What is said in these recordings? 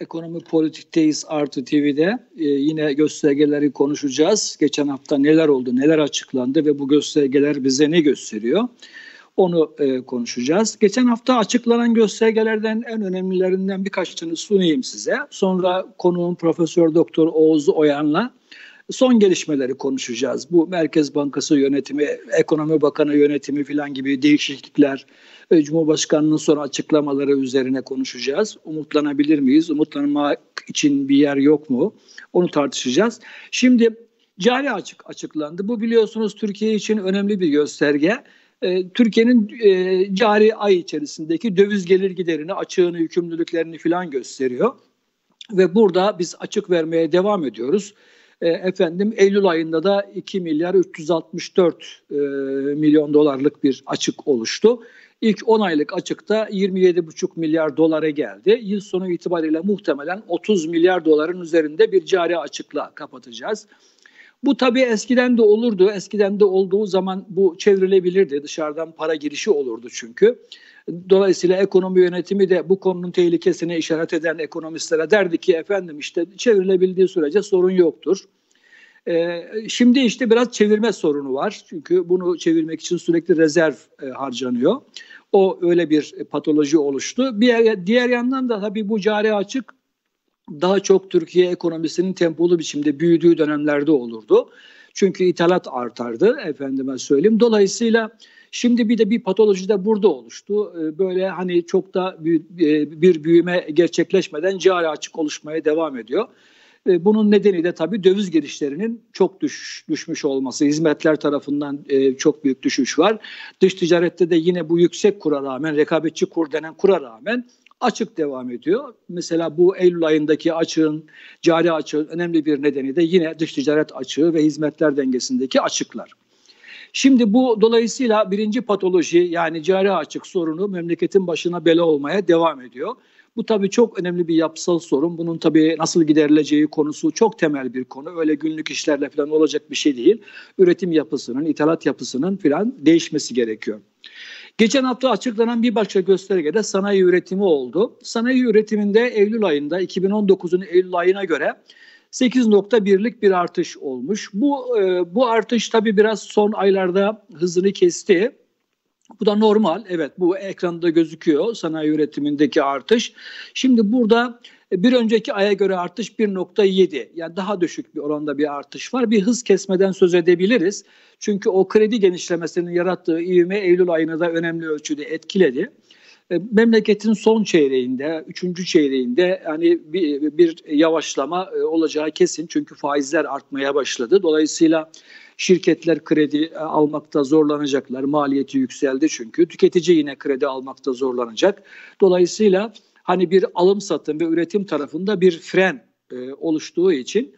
Ekonomi Politik'teyiz Artı TV'de. E, yine göstergeleri konuşacağız. Geçen hafta neler oldu, neler açıklandı ve bu göstergeler bize ne gösteriyor? Onu e, konuşacağız. Geçen hafta açıklanan göstergelerden en önemlilerinden birkaçını sunayım size. Sonra konuğum Profesör Doktor Oğuz Oyan'la son gelişmeleri konuşacağız. Bu Merkez Bankası yönetimi, Ekonomi Bakanı yönetimi falan gibi değişiklikler, Cumhurbaşkanı'nın sonra açıklamaları üzerine konuşacağız. Umutlanabilir miyiz? Umutlanmak için bir yer yok mu? Onu tartışacağız. Şimdi cari açık açıklandı. Bu biliyorsunuz Türkiye için önemli bir gösterge. E, Türkiye'nin e, cari ay içerisindeki döviz gelir giderini, açığını, yükümlülüklerini falan gösteriyor. Ve burada biz açık vermeye devam ediyoruz. E, efendim Eylül ayında da 2 milyar 364 e, milyon dolarlık bir açık oluştu. İlk 10 aylık açıkta 27,5 milyar dolara geldi. Yıl sonu itibariyle muhtemelen 30 milyar doların üzerinde bir cari açıkla kapatacağız. Bu tabii eskiden de olurdu. Eskiden de olduğu zaman bu çevrilebilirdi. Dışarıdan para girişi olurdu çünkü. Dolayısıyla ekonomi yönetimi de bu konunun tehlikesine işaret eden ekonomistlere derdi ki efendim işte çevrilebildiği sürece sorun yoktur. Ee, şimdi işte biraz çevirme sorunu var. Çünkü bunu çevirmek için sürekli rezerv e, harcanıyor. O öyle bir patoloji oluştu. Bir diğer yandan da tabii bu cari açık daha çok Türkiye ekonomisinin tempolu biçimde büyüdüğü dönemlerde olurdu. Çünkü ithalat artardı efendime söyleyeyim. Dolayısıyla şimdi bir de bir patoloji de burada oluştu. Ee, böyle hani çok da e, bir büyüme gerçekleşmeden cari açık oluşmaya devam ediyor. Ee, bunun nedeni de tabii döviz girişlerinin çok düş, düşmüş olması. Hizmetler tarafından e, çok büyük düşüş var. Dış ticarette de yine bu yüksek kura rağmen, rekabetçi kur denen kura rağmen açık devam ediyor. Mesela bu Eylül ayındaki açığın, cari açığın önemli bir nedeni de yine dış ticaret açığı ve hizmetler dengesindeki açıklar. Şimdi bu dolayısıyla birinci patoloji yani cari açık sorunu memleketin başına bela olmaya devam ediyor. Bu tabii çok önemli bir yapısal sorun. Bunun tabii nasıl giderileceği konusu çok temel bir konu. Öyle günlük işlerle falan olacak bir şey değil. Üretim yapısının, ithalat yapısının falan değişmesi gerekiyor. Geçen hafta açıklanan bir başka gösterge de sanayi üretimi oldu. Sanayi üretiminde Eylül ayında 2019'un Eylül ayına göre 8.1'lik bir artış olmuş. Bu e, bu artış tabii biraz son aylarda hızını kesti. Bu da normal. Evet bu ekranda gözüküyor sanayi üretimindeki artış. Şimdi burada bir önceki aya göre artış 1.7 yani daha düşük bir oranda bir artış var. Bir hız kesmeden söz edebiliriz. Çünkü o kredi genişlemesinin yarattığı ivme Eylül ayını da önemli ölçüde etkiledi. E, memleketin son çeyreğinde, üçüncü çeyreğinde yani bir, bir yavaşlama e, olacağı kesin. Çünkü faizler artmaya başladı. Dolayısıyla şirketler kredi e, almakta zorlanacaklar. Maliyeti yükseldi çünkü. Tüketici yine kredi almakta zorlanacak. Dolayısıyla hani bir alım satım ve üretim tarafında bir fren oluştuğu için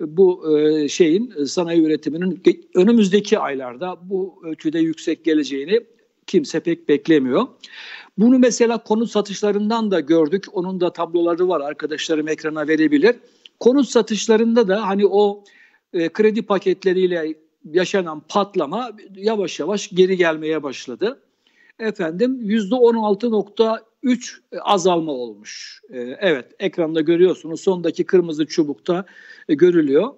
bu şeyin sanayi üretiminin önümüzdeki aylarda bu ölçüde yüksek geleceğini kimse pek beklemiyor. Bunu mesela konut satışlarından da gördük. Onun da tabloları var arkadaşlarım ekrana verebilir. Konut satışlarında da hani o e, kredi paketleriyle yaşanan patlama yavaş yavaş geri gelmeye başladı. Efendim yüzde 16.3 azalma olmuş. E, evet ekranda görüyorsunuz sondaki kırmızı çubukta e, görülüyor.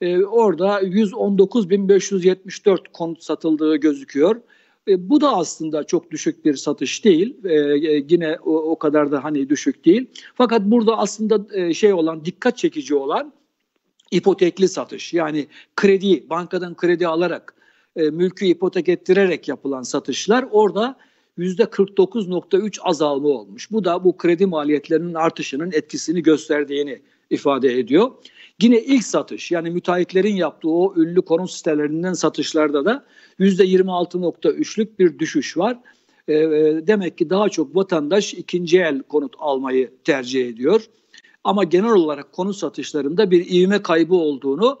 E, orada 119.574 konut satıldığı gözüküyor. E, bu da aslında çok düşük bir satış değil. E, e, yine o, o kadar da hani düşük değil. Fakat burada aslında e, şey olan dikkat çekici olan ipotekli satış. Yani kredi bankadan kredi alarak e, mülkü ipotek ettirerek yapılan satışlar orada %49.3 azalma olmuş. Bu da bu kredi maliyetlerinin artışının etkisini gösterdiğini ifade ediyor. Yine ilk satış yani müteahhitlerin yaptığı o ünlü konut sitelerinden satışlarda da %26.3'lük bir düşüş var. E, demek ki daha çok vatandaş ikinci el konut almayı tercih ediyor. Ama genel olarak konut satışlarında bir ivme kaybı olduğunu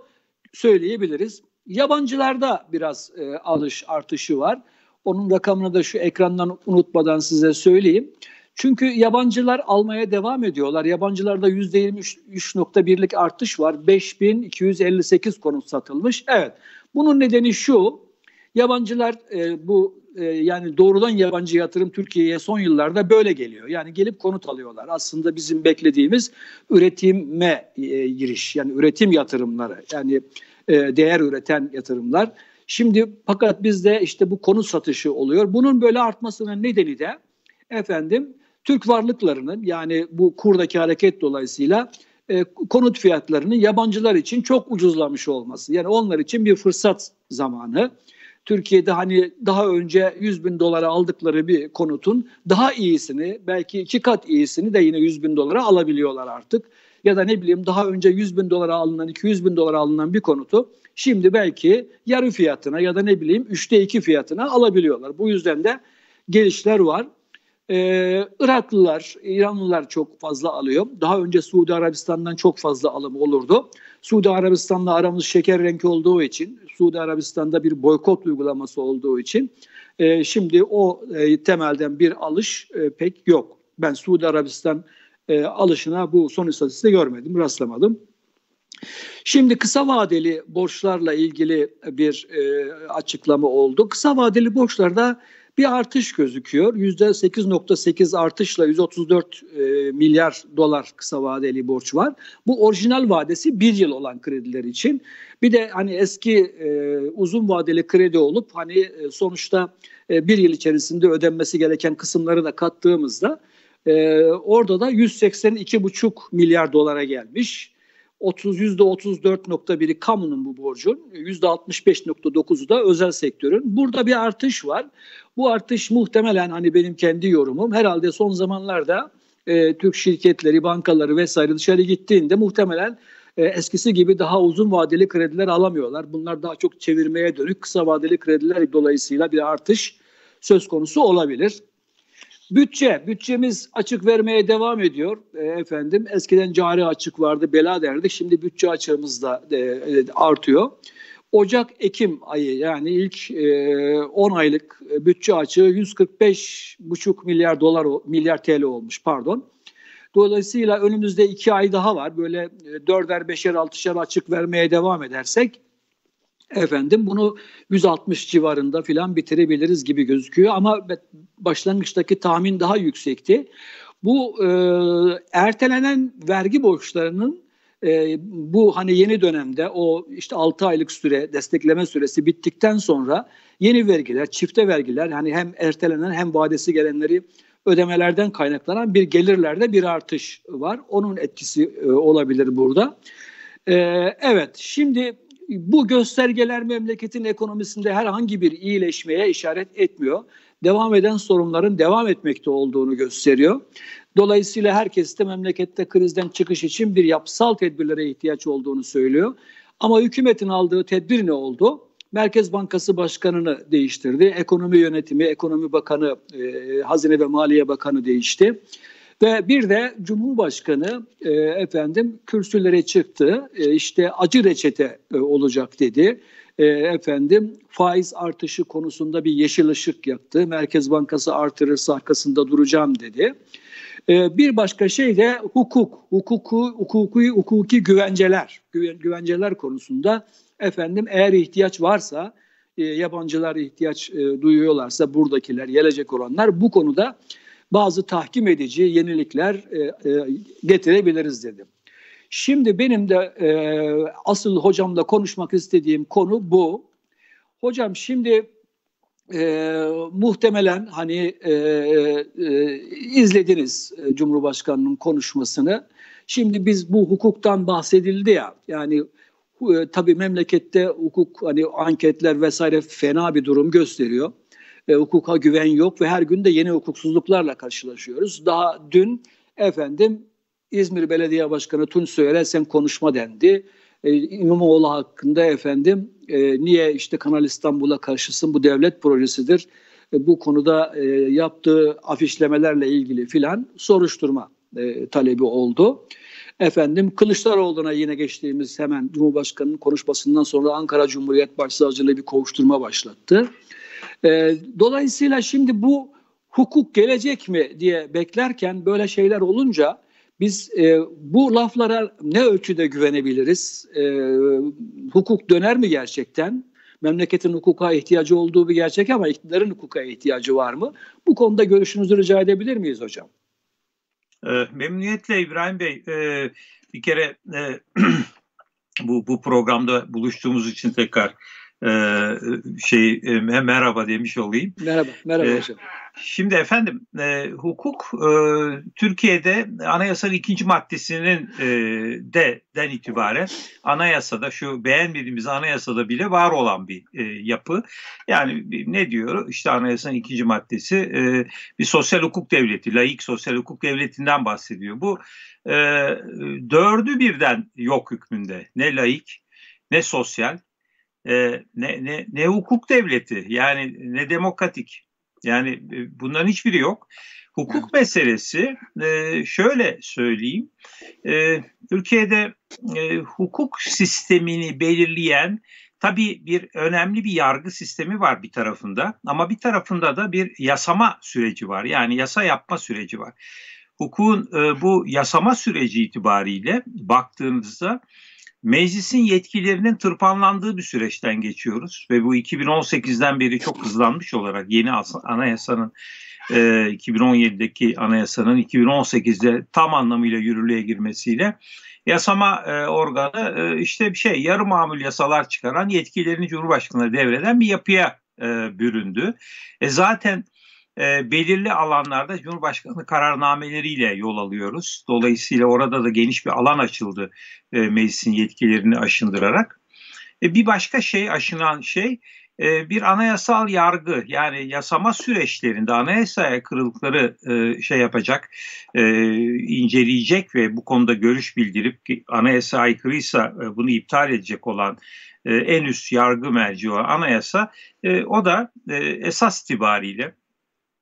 söyleyebiliriz. Yabancılarda biraz e, alış artışı var. Onun rakamını da şu ekrandan unutmadan size söyleyeyim. Çünkü yabancılar almaya devam ediyorlar. Yabancılarda %23.1'lik artış var. 5258 konut satılmış. Evet. Bunun nedeni şu. Yabancılar e, bu e, yani doğrudan yabancı yatırım Türkiye'ye son yıllarda böyle geliyor. Yani gelip konut alıyorlar. Aslında bizim beklediğimiz üretime e, giriş yani üretim yatırımları yani e, değer üreten yatırımlar. Şimdi fakat bizde işte bu konut satışı oluyor. Bunun böyle artmasının nedeni de efendim Türk varlıklarının yani bu kurdaki hareket dolayısıyla e, konut fiyatlarının yabancılar için çok ucuzlamış olması. Yani onlar için bir fırsat zamanı. Türkiye'de hani daha önce 100 bin dolara aldıkları bir konutun daha iyisini belki iki kat iyisini de yine 100 bin dolara alabiliyorlar artık. Ya da ne bileyim daha önce 100 bin dolara alınan 200 bin dolara alınan bir konutu şimdi belki yarı fiyatına ya da ne bileyim üçte iki fiyatına alabiliyorlar. Bu yüzden de gelişler var. Ee, Iraklılar, İranlılar çok fazla alıyor. Daha önce Suudi Arabistan'dan çok fazla alım olurdu. Suudi Arabistan'la aramız şeker rengi olduğu için, Suudi Arabistan'da bir boykot uygulaması olduğu için e, şimdi o e, temelden bir alış e, pek yok. Ben Suudi Arabistan e, alışına bu son istatistikte görmedim, rastlamadım. Şimdi kısa vadeli borçlarla ilgili bir e, açıklama oldu. Kısa vadeli borçlarda bir artış gözüküyor. %8.8 artışla 134 e, milyar dolar kısa vadeli borç var. Bu orijinal vadesi bir yıl olan krediler için. Bir de hani eski e, uzun vadeli kredi olup hani e, sonuçta e, bir yıl içerisinde ödenmesi gereken kısımları da kattığımızda e, orada da 182,5 milyar dolara gelmiş. 30 %34.1'i kamunun bu borcun, %65.9'u da özel sektörün. Burada bir artış var. Bu artış muhtemelen hani benim kendi yorumum herhalde son zamanlarda e, Türk şirketleri, bankaları vesaire dışarı gittiğinde muhtemelen e, eskisi gibi daha uzun vadeli krediler alamıyorlar. Bunlar daha çok çevirmeye dönük kısa vadeli krediler dolayısıyla bir artış söz konusu olabilir. Bütçe, bütçemiz açık vermeye devam ediyor e, efendim. Eskiden cari açık vardı, bela derdik. Şimdi bütçe açığımız da e, artıyor. Ocak-Ekim ayı yani ilk e, 10 aylık bütçe açığı 145,5 milyar dolar milyar TL olmuş pardon. Dolayısıyla önümüzde iki ay daha var. Böyle e, dörder, beşer, altışer açık vermeye devam edersek efendim bunu 160 civarında filan bitirebiliriz gibi gözüküyor ama başlangıçtaki tahmin daha yüksekti. Bu e, ertelenen vergi borçlarının e, bu hani yeni dönemde o işte 6 aylık süre destekleme süresi bittikten sonra yeni vergiler, çifte vergiler hani hem ertelenen hem vadesi gelenleri ödemelerden kaynaklanan bir gelirlerde bir artış var. Onun etkisi e, olabilir burada. E, evet şimdi bu göstergeler memleketin ekonomisinde herhangi bir iyileşmeye işaret etmiyor. Devam eden sorunların devam etmekte olduğunu gösteriyor. Dolayısıyla herkes de memlekette krizden çıkış için bir yapısal tedbirlere ihtiyaç olduğunu söylüyor. Ama hükümetin aldığı tedbir ne oldu? Merkez Bankası Başkanı'nı değiştirdi. Ekonomi yönetimi, Ekonomi Bakanı, e, Hazine ve Maliye Bakanı değişti. Ve bir de Cumhurbaşkanı e, efendim kürsülere çıktı. E, işte acı reçete e, olacak dedi. E, efendim faiz artışı konusunda bir yeşil ışık yaktı. Merkez Bankası artırırsa arkasında duracağım dedi. E, bir başka şey de hukuk, hukuku, hukuki, hukuki güvenceler, güven, güvenceler konusunda efendim eğer ihtiyaç varsa e, yabancılar ihtiyaç e, duyuyorlarsa buradakiler gelecek olanlar bu konuda bazı tahkim edici yenilikler e, getirebiliriz dedim. Şimdi benim de asıl hocamla konuşmak istediğim konu bu. Hocam şimdi e, muhtemelen hani e, e, izlediniz Cumhurbaşkanı'nın konuşmasını. Şimdi biz bu hukuktan bahsedildi ya yani e, tabii memlekette hukuk hani anketler vesaire fena bir durum gösteriyor e, hukuka güven yok ve her gün de yeni hukuksuzluklarla karşılaşıyoruz. Daha dün efendim İzmir Belediye Başkanı Tunç Soyer'e sen konuşma dendi. E, İmamoğlu hakkında efendim e, niye işte Kanal İstanbul'a karşısın bu devlet projesidir. E, bu konuda e, yaptığı afişlemelerle ilgili filan soruşturma e, talebi oldu. Efendim Kılıçdaroğlu'na yine geçtiğimiz hemen Cumhurbaşkanı'nın konuşmasından sonra Ankara Cumhuriyet Başsavcılığı bir kovuşturma başlattı. E, dolayısıyla şimdi bu hukuk gelecek mi diye beklerken böyle şeyler olunca biz e, bu laflara ne ölçüde güvenebiliriz? E, hukuk döner mi gerçekten? Memleketin hukuka ihtiyacı olduğu bir gerçek ama iktidarın hukuka ihtiyacı var mı? Bu konuda görüşünüzü rica edebilir miyiz hocam? E, memnuniyetle İbrahim Bey. E, bir kere e, bu bu programda buluştuğumuz için tekrar e, şey e, merhaba demiş olayım. Merhaba, merhaba e, hocam. Şimdi efendim e, hukuk e, Türkiye'de anayasanın ikinci maddesinin e, de den itibaren anayasada şu beğenmediğimiz anayasada bile var olan bir e, yapı. Yani ne diyor? İşte anayasanın ikinci maddesi e, bir sosyal hukuk devleti, laik sosyal hukuk devletinden bahsediyor. Bu e, dördü birden yok hükmünde. Ne laik, ne sosyal, e, ne, ne, ne hukuk devleti yani ne demokratik. Yani e, bunların hiçbiri yok. Hukuk meselesi e, şöyle söyleyeyim. E, Türkiye'de e, hukuk sistemini belirleyen tabii bir önemli bir yargı sistemi var bir tarafında ama bir tarafında da bir yasama süreci var. Yani yasa yapma süreci var. Hukukun e, bu yasama süreci itibariyle baktığınızda meclisin yetkilerinin tırpanlandığı bir süreçten geçiyoruz ve bu 2018'den beri çok hızlanmış olarak yeni anayasanın e, 2017'deki anayasanın 2018'de tam anlamıyla yürürlüğe girmesiyle yasama e, organı e, işte bir şey yarı mamul yasalar çıkaran yetkilerini Cumhurbaşkanı'na devreden bir yapıya e, büründü. E, zaten e, belirli alanlarda Cumhurbaşkanı kararnameleriyle yol alıyoruz. Dolayısıyla orada da geniş bir alan açıldı e, meclisin yetkilerini aşındırarak. E, bir başka şey aşınan şey e, bir anayasal yargı yani yasama süreçlerinde anayasaya kırılıkları e, şey yapacak, e, inceleyecek ve bu konuda görüş bildirip anayasa aykırıysa e, bunu iptal edecek olan e, en üst yargı merci olan anayasa e, o da e, esas itibariyle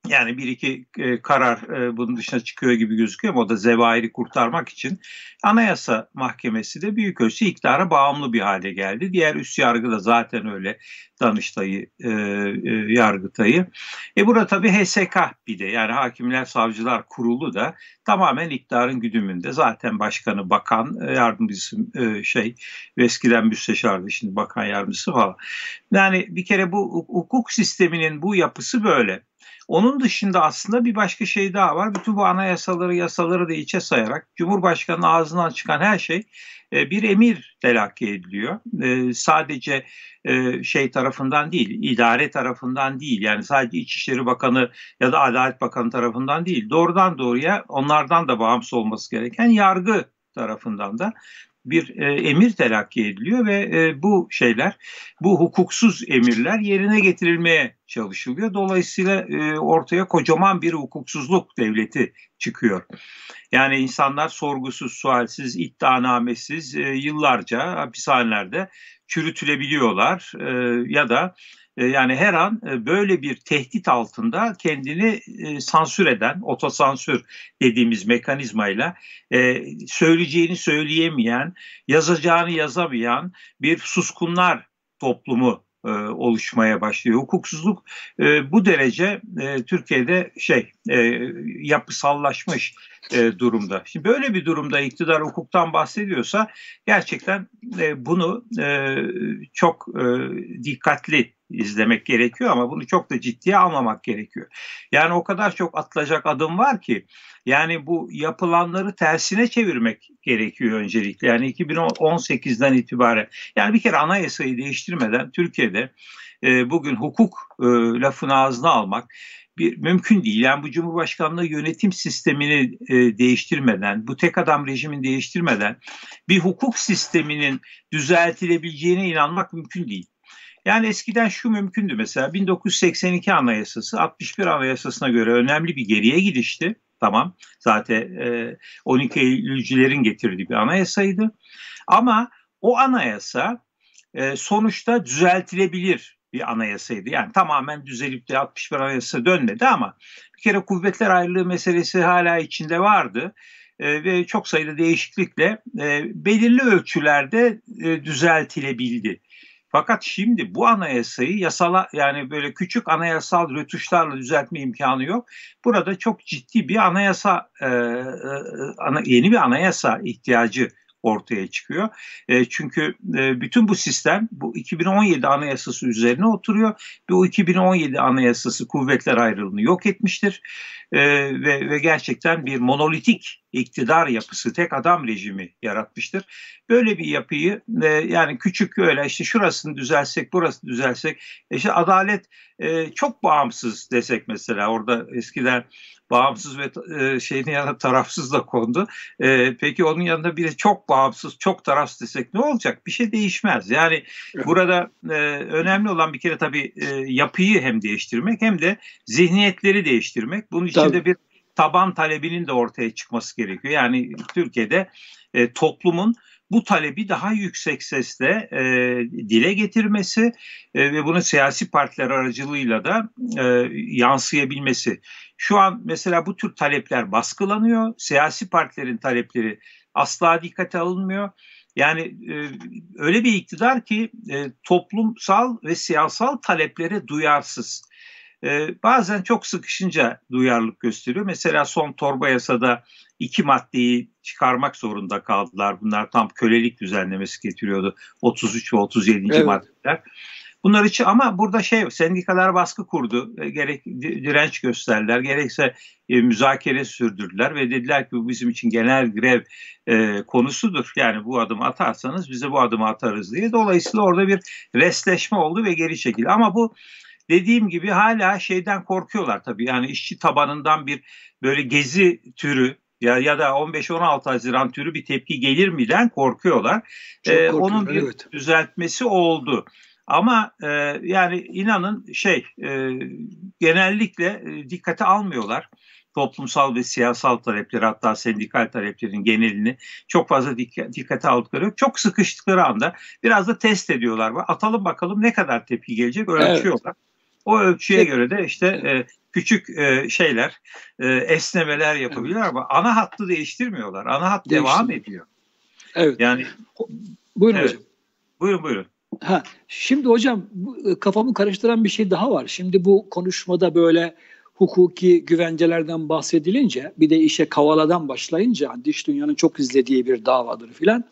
yani bir iki e, karar e, bunun dışına çıkıyor gibi gözüküyor ama o da zevairi kurtarmak için Anayasa Mahkemesi de büyük ölçüde iktidara bağımlı bir hale geldi. Diğer üst yargı da zaten öyle Danıştay'ı, e, Yargıtay'ı. E burada tabii HSK bir de yani Hakimler Savcılar Kurulu da tamamen iktidarın güdümünde. Zaten başkanı, bakan, yardımcısı şey eskiden müsteşardı şimdi bakan yardımcısı falan. Yani bir kere bu hukuk sisteminin bu yapısı böyle. Onun dışında aslında bir başka şey daha var. Bütün bu anayasaları, yasaları da içe sayarak Cumhurbaşkanı'nın ağzından çıkan her şey e, bir emir telakki ediliyor. E, sadece e, şey tarafından değil, idare tarafından değil. Yani sadece İçişleri Bakanı ya da Adalet Bakanı tarafından değil. Doğrudan doğruya onlardan da bağımsız olması gereken yargı tarafından da bir e, emir telakki ediliyor ve e, bu şeyler, bu hukuksuz emirler yerine getirilmeye çalışılıyor. Dolayısıyla e, ortaya kocaman bir hukuksuzluk devleti çıkıyor. Yani insanlar sorgusuz, sualsiz, iddianamesiz e, yıllarca hapishanelerde çürütülebiliyorlar e, ya da yani her an e, böyle bir tehdit altında kendini e, sansür eden, otosansür dediğimiz mekanizmayla söyleyeceğini söyleyemeyen, yazacağını yazamayan bir suskunlar toplumu oluşmaya başlıyor. Hukuksuzluk bu derece Türkiye'de şey yapısallaşmış durumda. Şimdi böyle bir durumda iktidar hukuktan bahsediyorsa gerçekten bunu çok dikkatli izlemek gerekiyor ama bunu çok da ciddiye almamak gerekiyor. Yani o kadar çok atılacak adım var ki yani bu yapılanları tersine çevirmek gerekiyor öncelikle. Yani 2018'den itibaren yani bir kere anayasayı değiştirmeden Türkiye'de e, bugün hukuk e, lafını ağzına almak bir mümkün değil. Yani bu Cumhurbaşkanlığı yönetim sistemini e, değiştirmeden, bu tek adam rejimin değiştirmeden bir hukuk sisteminin düzeltilebileceğine inanmak mümkün değil. Yani eskiden şu mümkündü mesela 1982 Anayasası 61 Anayasası'na göre önemli bir geriye gidişti. Tamam zaten e, 12 Eylülcülerin getirdiği bir anayasaydı. Ama o anayasa e, sonuçta düzeltilebilir bir anayasaydı. Yani tamamen düzelip de 61 Anayasa dönmedi ama bir kere kuvvetler ayrılığı meselesi hala içinde vardı. E, ve çok sayıda değişiklikle e, belirli ölçülerde e, düzeltilebildi. Fakat şimdi bu anayasayı yasala yani böyle küçük anayasal rötuşlarla düzeltme imkanı yok. Burada çok ciddi bir anayasa e, e, ana, yeni bir anayasa ihtiyacı ortaya çıkıyor. E, çünkü e, bütün bu sistem bu 2017 anayasası üzerine oturuyor. Bu 2017 anayasası kuvvetler ayrılığını yok etmiştir. E, ve, ve gerçekten bir monolitik iktidar yapısı, tek adam rejimi yaratmıştır. Böyle bir yapıyı e, yani küçük öyle işte şurasını düzelsek, burasını düzelsek, işte adalet e, çok bağımsız desek mesela orada eskiden bağımsız ve e, şeyin yanına tarafsız da kondu. E, peki onun yanında bir de çok bağımsız, çok tarafsız desek ne olacak? Bir şey değişmez. Yani evet. burada e, önemli olan bir kere tabii e, yapıyı hem değiştirmek hem de zihniyetleri değiştirmek. Bunun için de bir taban talebinin de ortaya çıkması gerekiyor. Yani Türkiye'de e, toplumun bu talebi daha yüksek sesle e, dile getirmesi e, ve bunu siyasi partiler aracılığıyla da e, yansıyabilmesi. Şu an mesela bu tür talepler baskılanıyor. Siyasi partilerin talepleri asla dikkate alınmıyor. Yani e, öyle bir iktidar ki e, toplumsal ve siyasal taleplere duyarsız. E, bazen çok sıkışınca duyarlılık gösteriyor. Mesela son torba yasada iki maddeyi çıkarmak zorunda kaldılar. Bunlar tam kölelik düzenlemesi getiriyordu. 33 ve 37. Evet. maddeler. Bunlar için ama burada şey sendikalar baskı kurdu. E, gerek direnç gösterdiler, gerekse e, müzakere sürdürdüler ve dediler ki bu bizim için genel grev e, konusudur. Yani bu adımı atarsanız bize bu adımı atarız diye. Dolayısıyla orada bir resleşme oldu ve geri çekildi. Ama bu dediğim gibi hala şeyden korkuyorlar tabii. Yani işçi tabanından bir böyle gezi türü ya ya da 15-16 Haziran türü bir tepki gelir miden korkuyorlar. Ee, onun bir evet. düzeltmesi oldu. Ama e, yani inanın şey e, genellikle e, dikkate almıyorlar toplumsal ve siyasal talepleri hatta sendikal taleplerin genelini çok fazla dikkat, dikkate aldıkları yok. Çok sıkıştıkları anda biraz da test ediyorlar. Atalım bakalım ne kadar tepki gelecek ölçüyorlar. Evet. O ölçüye evet. göre de işte e, küçük e, şeyler, e, esnemeler yapabiliyorlar ama ana hattı değiştirmiyorlar. Ana hat devam ediyor. Evet. Yani buyurun evet. hocam. Buyurun buyurun. Ha, şimdi hocam e, kafamı karıştıran bir şey daha var. Şimdi bu konuşmada böyle hukuki güvencelerden bahsedilince bir de işe kavaladan başlayınca dış dünyanın çok izlediği bir davadır filan.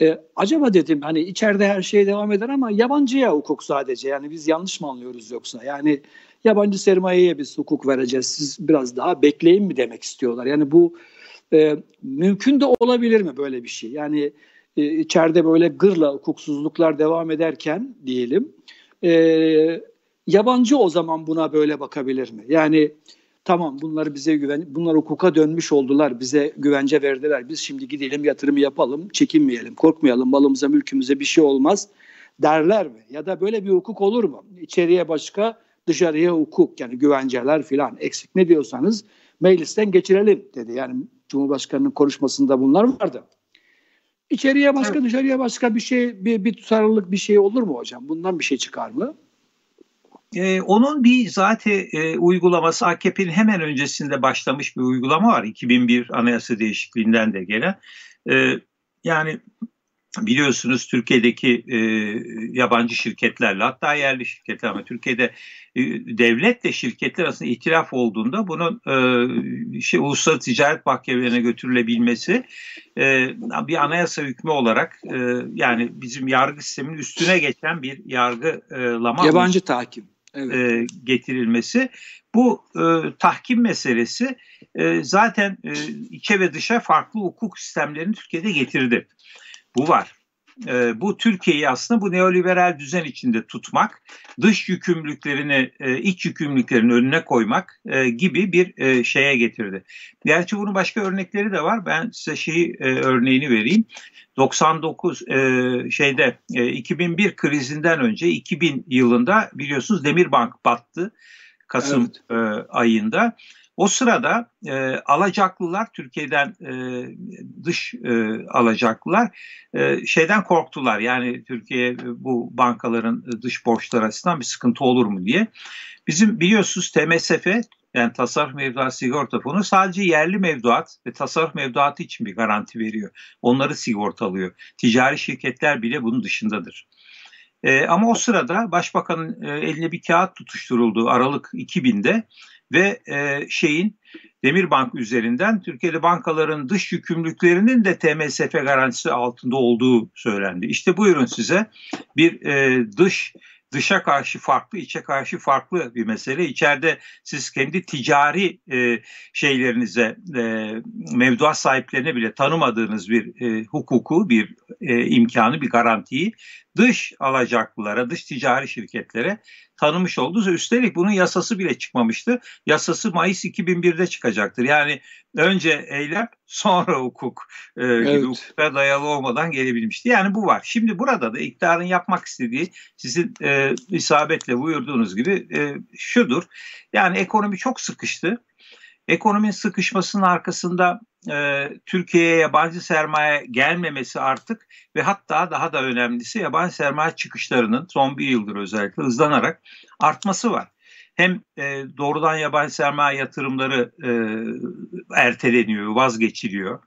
E, acaba dedim hani içeride her şey devam eder ama yabancıya hukuk sadece yani biz yanlış mı anlıyoruz yoksa yani yabancı sermayeye biz hukuk vereceğiz siz biraz daha bekleyin mi demek istiyorlar. Yani bu e, mümkün de olabilir mi böyle bir şey yani e, içeride böyle gırla hukuksuzluklar devam ederken diyelim e, yabancı o zaman buna böyle bakabilir mi? Yani tamam bunlar bize güven, bunlar hukuka dönmüş oldular, bize güvence verdiler. Biz şimdi gidelim yatırım yapalım, çekinmeyelim, korkmayalım, malımıza, mülkümüze bir şey olmaz derler mi? Ya da böyle bir hukuk olur mu? İçeriye başka, dışarıya hukuk yani güvenceler filan eksik ne diyorsanız meclisten geçirelim dedi. Yani Cumhurbaşkanı'nın konuşmasında bunlar vardı. İçeriye başka, evet. dışarıya başka bir şey, bir, bir tutarlılık bir şey olur mu hocam? Bundan bir şey çıkar mı? Ee, onun bir zaten e, uygulaması AKP'nin hemen öncesinde başlamış bir uygulama var. 2001 Anayasa değişikliğinden de gelen. E, yani biliyorsunuz Türkiye'deki e, yabancı şirketlerle hatta yerli şirketler ama Türkiye'de e, devletle şirketler arasında ihtilaf olduğunda bunun e, şey, uluslararası ticaret mahkemelerine götürülebilmesi e, bir anayasa hükmü olarak e, yani bizim yargı sisteminin üstüne geçen bir yargılama yabancı tahkim evet. e, getirilmesi bu e, tahkim meselesi e, zaten e, içe ve dışa farklı hukuk sistemlerini Türkiye'de getirdi. Bu var. E, bu Türkiye'yi aslında bu neoliberal düzen içinde tutmak, dış yükümlülüklerini, e, iç yükümlülüklerin önüne koymak e, gibi bir e, şeye getirdi. Gerçi bunun başka örnekleri de var. Ben size şeyi e, örneğini vereyim. 99 e, şeyde e, 2001 krizinden önce 2000 yılında biliyorsunuz Demirbank battı Kasım evet. e, ayında. O sırada e, alacaklılar Türkiye'den e, dış e, alacaklılar e, şeyden korktular. Yani Türkiye bu bankaların dış borçları açısından bir sıkıntı olur mu diye. Bizim biliyorsunuz TMSF yani tasarruf mevduat sigorta fonu sadece yerli mevduat ve tasarruf mevduatı için bir garanti veriyor. Onları sigortalıyor. Ticari şirketler bile bunun dışındadır. E, ama o sırada başbakanın e, eline bir kağıt tutuşturuldu Aralık 2000'de ve e, şeyin Demirbank üzerinden Türkiye'de bankaların dış yükümlülüklerinin de TMSF garantisi altında olduğu söylendi. İşte buyurun size bir e, dış dışa karşı farklı, içe karşı farklı bir mesele. İçeride siz kendi ticari e, şeylerinize, e, mevduat sahiplerine bile tanımadığınız bir e, hukuku, bir e, imkanı, bir garantiyi dış alacaklılara, dış ticari şirketlere tanımış oldu. Üstelik bunun yasası bile çıkmamıştı. Yasası Mayıs 2001'de çıkacaktır. Yani önce eylem sonra hukuk e, evet. gibi hukuka dayalı olmadan gelebilmişti. Yani bu var. Şimdi burada da iktidarın yapmak istediği sizin e, isabetle buyurduğunuz gibi e, şudur. Yani ekonomi çok sıkıştı. Ekonominin sıkışmasının arkasında e, Türkiye'ye yabancı sermaye gelmemesi artık ve hatta daha da önemlisi yabancı sermaye çıkışlarının son bir yıldır özellikle hızlanarak artması var. Hem e, doğrudan yabancı sermaye yatırımları e, erteleniyor, vazgeçiliyor.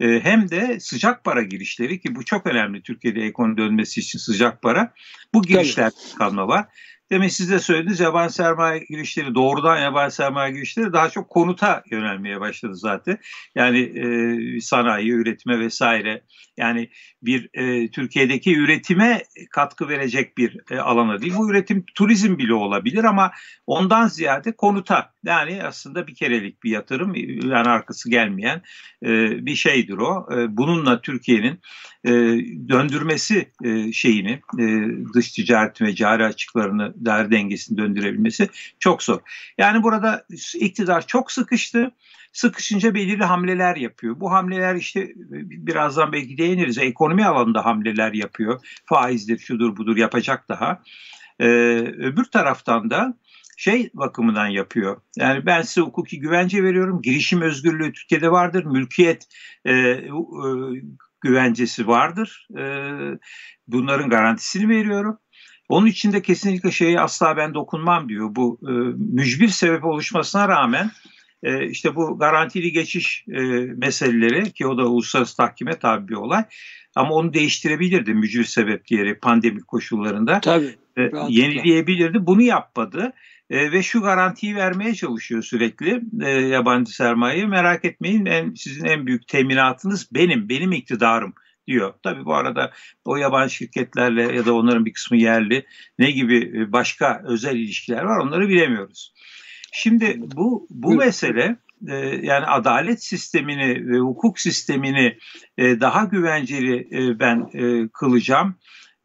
E, hem de sıcak para girişleri ki bu çok önemli Türkiye'de ekonomi dönmesi için sıcak para. Bu girişler kalma var. Demin siz de söylediniz yabancı sermaye girişleri doğrudan yabancı sermaye girişleri daha çok konuta yönelmeye başladı zaten. Yani e, sanayi, üretime vesaire. Yani bir e, Türkiye'deki üretime katkı verecek bir e, alana değil. Bu üretim turizm bile olabilir ama ondan ziyade konuta. Yani aslında bir kerelik bir yatırım yani arkası gelmeyen e, bir şeydir o. E, bununla Türkiye'nin e, döndürmesi e, şeyini e, dış ticaret ve cari açıklarını değer dengesini döndürebilmesi çok zor. Yani burada iktidar çok sıkıştı sıkışınca belirli hamleler yapıyor. Bu hamleler işte birazdan belki değiniriz. Ekonomi alanında hamleler yapıyor. Faizdir, şudur budur yapacak daha. Ee, öbür taraftan da şey bakımından yapıyor. Yani ben size hukuki güvence veriyorum. Girişim özgürlüğü Türkiye'de vardır. Mülkiyet e, e, güvencesi vardır. E, bunların garantisini veriyorum. Onun için de kesinlikle şeyi asla ben dokunmam diyor. Bu e, mücbir sebep oluşmasına rağmen e, işte bu garantili geçiş e, meseleleri ki o da uluslararası tahkime tabi bir olay ama onu değiştirebilirdi mücbir sebep diyerek pandemik koşullarında. Tabii. E, yenileyebilirdi. Bunu yapmadı. E, ve şu garantiyi vermeye çalışıyor sürekli e, yabancı sermaye. Merak etmeyin en, sizin en büyük teminatınız benim, benim iktidarım diyor. Tabii bu arada o yabancı şirketlerle ya da onların bir kısmı yerli ne gibi e, başka özel ilişkiler var onları bilemiyoruz. Şimdi bu bu mesele e, yani adalet sistemini ve hukuk sistemini e, daha güvenceli e, ben e, kılacağım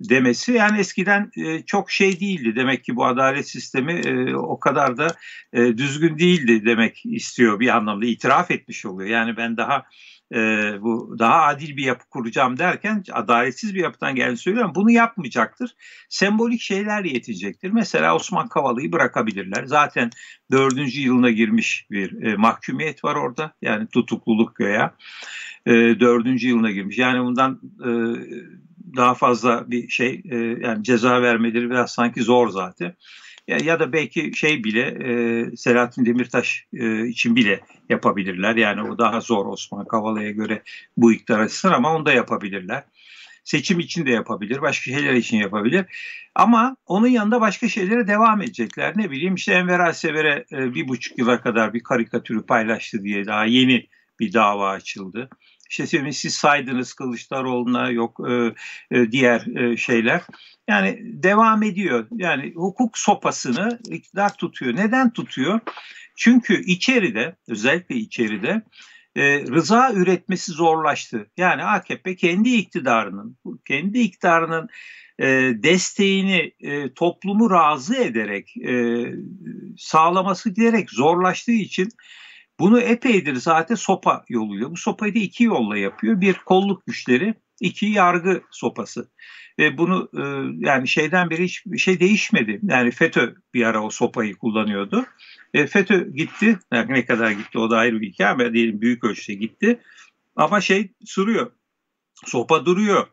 demesi yani eskiden e, çok şey değildi demek ki bu adalet sistemi e, o kadar da e, düzgün değildi demek istiyor bir anlamda itiraf etmiş oluyor yani ben daha e, bu daha adil bir yapı kuracağım derken adaletsiz bir yapıdan geldiğini söylüyorum. Bunu yapmayacaktır. Sembolik şeyler yetecektir. Mesela Osman Kavala'yı bırakabilirler. Zaten dördüncü yılına girmiş bir e, mahkumiyet var orada. Yani tutukluluk göya. E, dördüncü yılına girmiş. Yani bundan e, daha fazla bir şey e, yani ceza vermeleri biraz sanki zor zaten ya, ya da belki şey bile e, Selahattin Demirtaş e, için bile yapabilirler. Yani o daha zor Osman Kavala'ya göre bu iktidar açısından ama onu da yapabilirler. Seçim için de yapabilir, başka şeyler için yapabilir. Ama onun yanında başka şeylere devam edecekler. Ne bileyim işte Enver Alsever'e e, bir buçuk yıla kadar bir karikatürü paylaştı diye daha yeni bir dava açıldı. İşte siz saydınız Kılıçdaroğlu'na yok e, e, diğer e, şeyler. Yani devam ediyor. Yani hukuk sopasını iktidar tutuyor. Neden tutuyor? Çünkü içeride özellikle içeride e, rıza üretmesi zorlaştı. Yani AKP kendi iktidarının kendi iktidarının e, desteğini e, toplumu razı ederek e, sağlaması giderek zorlaştığı için bunu epeydir zaten sopa yoluyla. Bu sopayı da iki yolla yapıyor. Bir kolluk güçleri, iki yargı sopası. Ve bunu e, yani şeyden beri hiçbir şey değişmedi. Yani FETÖ bir ara o sopayı kullanıyordu. E, FETÖ gitti. Yani ne kadar gitti o da ayrı bir hikaye ama diyelim büyük ölçüde gitti. Ama şey sürüyor. Sopa duruyor.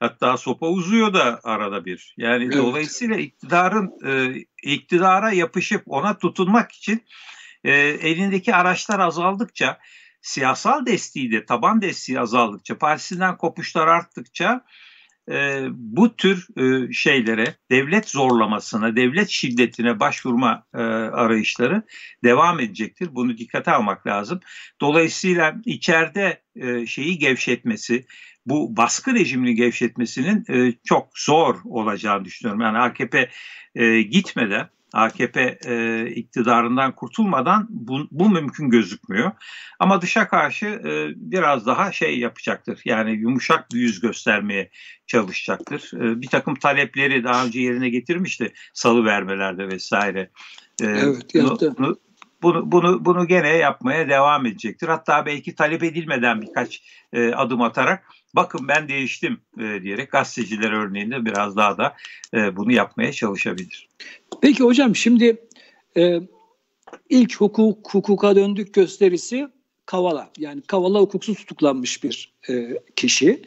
Hatta sopa uzuyor da arada bir. Yani evet. dolayısıyla iktidarın e, iktidara yapışıp ona tutunmak için e, elindeki araçlar azaldıkça siyasal desteği de taban desteği azaldıkça partisinden kopuşlar arttıkça e, bu tür e, şeylere, devlet zorlamasına, devlet şiddetine başvurma e, arayışları devam edecektir. Bunu dikkate almak lazım. Dolayısıyla içeride e, şeyi gevşetmesi, bu baskı rejimini gevşetmesinin e, çok zor olacağını düşünüyorum. Yani AKP e, gitmeden AKP e, iktidarından kurtulmadan bu, bu mümkün gözükmüyor. Ama dışa karşı e, biraz daha şey yapacaktır. Yani yumuşak bir yüz göstermeye çalışacaktır. E, bir takım talepleri daha önce yerine getirmişti salı vermelerde vesaire. E, evet yaptı. Bunu, bunu, bunu, bunu gene yapmaya devam edecektir. Hatta belki talep edilmeden birkaç e, adım atarak bakın ben değiştim e, diyerek gazeteciler örneğinde biraz daha da e, bunu yapmaya çalışabilir. Peki hocam şimdi e, ilk hukuk hukuka döndük gösterisi Kavala. Yani Kavala hukuksuz tutuklanmış bir e, kişi.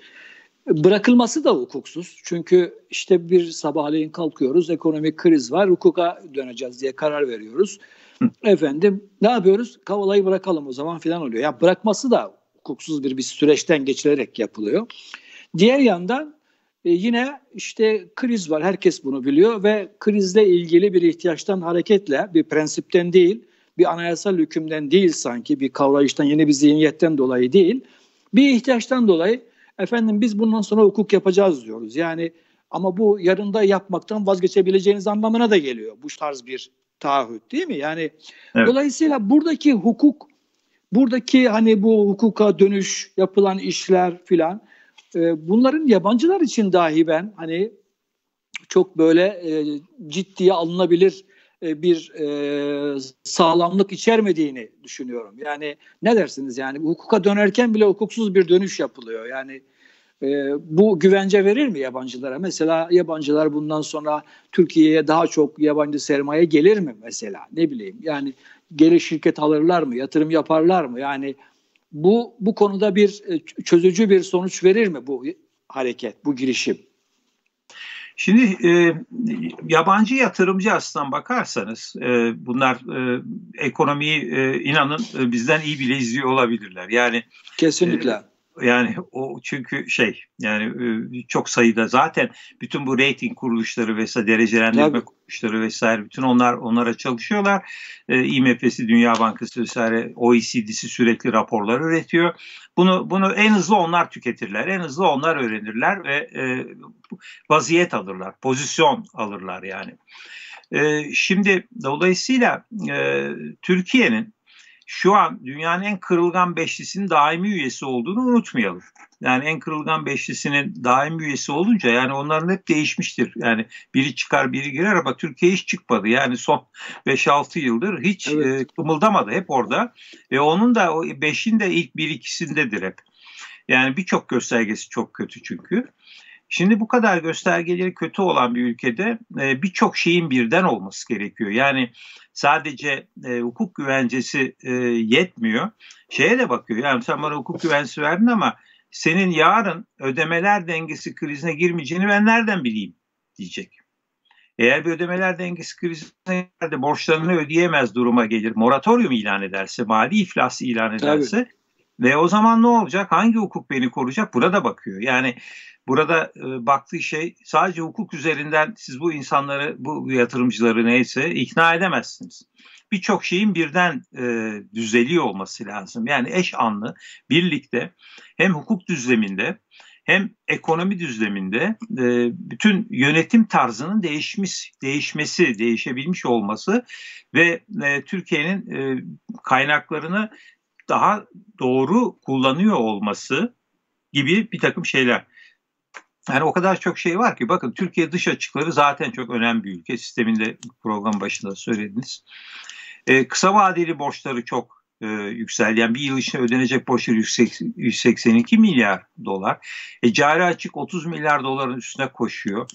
Bırakılması da hukuksuz. Çünkü işte bir sabahleyin kalkıyoruz, ekonomik kriz var, hukuka döneceğiz diye karar veriyoruz. Hı. Efendim ne yapıyoruz? Kavala'yı bırakalım o zaman filan oluyor. Ya bırakması da hukuksuz bir bir süreçten geçilerek yapılıyor. Diğer yandan e, yine işte kriz var. Herkes bunu biliyor ve krizle ilgili bir ihtiyaçtan hareketle bir prensipten değil, bir anayasal hükümden değil sanki bir kavrayıştan yeni bir zihniyetten dolayı değil. Bir ihtiyaçtan dolayı efendim biz bundan sonra hukuk yapacağız diyoruz. Yani ama bu yarında yapmaktan vazgeçebileceğiniz anlamına da geliyor. Bu tarz bir taahhüt değil mi? Yani evet. dolayısıyla buradaki hukuk buradaki hani bu hukuka dönüş yapılan işler filan e, bunların yabancılar için dahi ben hani çok böyle e, ciddiye alınabilir e, bir e, sağlamlık içermediğini düşünüyorum. Yani ne dersiniz yani hukuka dönerken bile hukuksuz bir dönüş yapılıyor. Yani e, bu güvence verir mi yabancılara? Mesela yabancılar bundan sonra Türkiye'ye daha çok yabancı sermaye gelir mi mesela? Ne bileyim yani gelir şirket alırlar mı? Yatırım yaparlar mı? Yani bu bu konuda bir e, çözücü bir sonuç verir mi bu hareket, bu girişim? Şimdi e, yabancı yatırımcı aslından bakarsanız e, bunlar e, ekonomiyi e, inanın e, bizden iyi bile izliyor olabilirler. Yani kesinlikle. E, yani o çünkü şey yani e, çok sayıda zaten bütün bu rating kuruluşları vesaire derecelendirme Tabii. kuruluşları vesaire bütün onlar onlara çalışıyorlar. E, IMF'si, Dünya Bankası vesaire OECD'si sürekli raporlar üretiyor. Bunu bunu en hızlı onlar tüketirler. En hızlı onlar öğrenirler ve e, vaziyet alırlar, pozisyon alırlar yani. E, şimdi dolayısıyla e, Türkiye'nin şu an dünyanın en kırılgan beşlisinin daimi üyesi olduğunu unutmayalım. Yani en kırılgan beşlisinin daimi üyesi olunca yani onların hep değişmiştir. Yani biri çıkar biri girer ama Türkiye hiç çıkmadı. Yani son 5-6 yıldır hiç evet. e, kımıldamadı hep orada. Ve onun da o beşin de ilk bir ikisindedir hep. Yani birçok göstergesi çok kötü çünkü. Şimdi bu kadar göstergeleri kötü olan bir ülkede e, birçok şeyin birden olması gerekiyor. Yani sadece e, hukuk güvencesi e, yetmiyor. Şeye de bakıyor. Yani sen bana hukuk güvencesi verdin ama senin yarın ödemeler dengesi krizine girmeyeceğini ben nereden bileyim diyecek. Eğer bir ödemeler dengesi krizine de borçlarını ödeyemez duruma gelir, moratorium ilan ederse, mali iflas ilan ederse Tabii. Ve o zaman ne olacak? Hangi hukuk beni koruyacak? Burada bakıyor. Yani Burada e, baktığı şey sadece hukuk üzerinden siz bu insanları, bu yatırımcıları neyse ikna edemezsiniz. Birçok şeyin birden e, düzeliyor olması lazım. Yani eş anlı birlikte hem hukuk düzleminde hem ekonomi düzleminde e, bütün yönetim tarzının değişmiş, değişmesi, değişebilmiş olması ve e, Türkiye'nin e, kaynaklarını daha doğru kullanıyor olması gibi bir takım şeyler. Yani o kadar çok şey var ki bakın Türkiye dış açıkları zaten çok önemli bir ülke. Sisteminde program başında söylediniz. Ee, kısa vadeli borçları çok e, yükseldi. Yani bir yıl içinde ödenecek borçları 182 milyar dolar. E, cari açık 30 milyar doların üstüne koşuyor.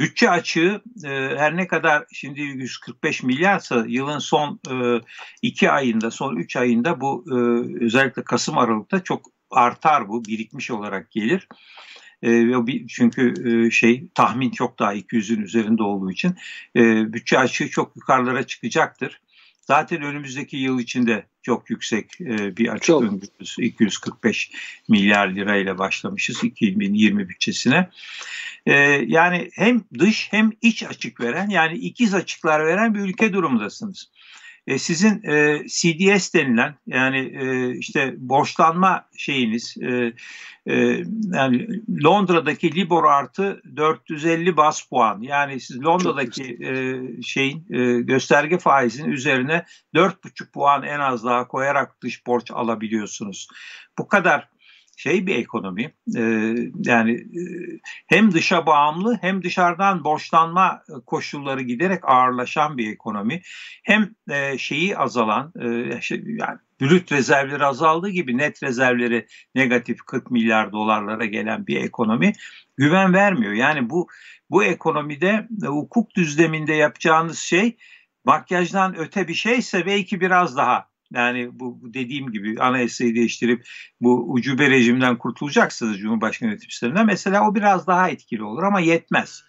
Bütçe açığı e, her ne kadar şimdi 145 milyarsa yılın son e, iki ayında, son üç ayında bu e, özellikle Kasım Aralık'ta çok artar bu, birikmiş olarak gelir. E, çünkü e, şey tahmin çok daha 200'ün üzerinde olduğu için e, bütçe açığı çok yukarılara çıkacaktır. Zaten önümüzdeki yıl içinde çok yüksek e, bir açık çok. öngörüsü. 245 milyar lirayla başlamışız 2020 bütçesine. E, yani hem dış hem iç açık veren yani ikiz açıklar veren bir ülke durumundasınız. E, sizin e, CDS denilen yani e, işte borçlanma şeyiniz e, e, yani Londra'daki Libor artı 450 bas puan. Yani siz Londra'daki e, şeyin e, gösterge faizinin üzerine 4,5 puan en az daha koyarak dış borç alabiliyorsunuz. Bu kadar şey bir ekonomi e, yani e, hem dışa bağımlı hem dışarıdan borçlanma koşulları giderek ağırlaşan bir ekonomi hem e, şeyi azalan e, yani brüt rezervleri azaldığı gibi net rezervleri negatif 40 milyar dolarlara gelen bir ekonomi güven vermiyor. Yani bu bu ekonomide e, hukuk düzleminde yapacağınız şey makyajdan öte bir şeyse belki biraz daha yani bu, dediğim gibi anayasayı değiştirip bu ucube rejimden kurtulacaksınız Cumhurbaşkanı yönetim sisteminden. Mesela o biraz daha etkili olur ama yetmez.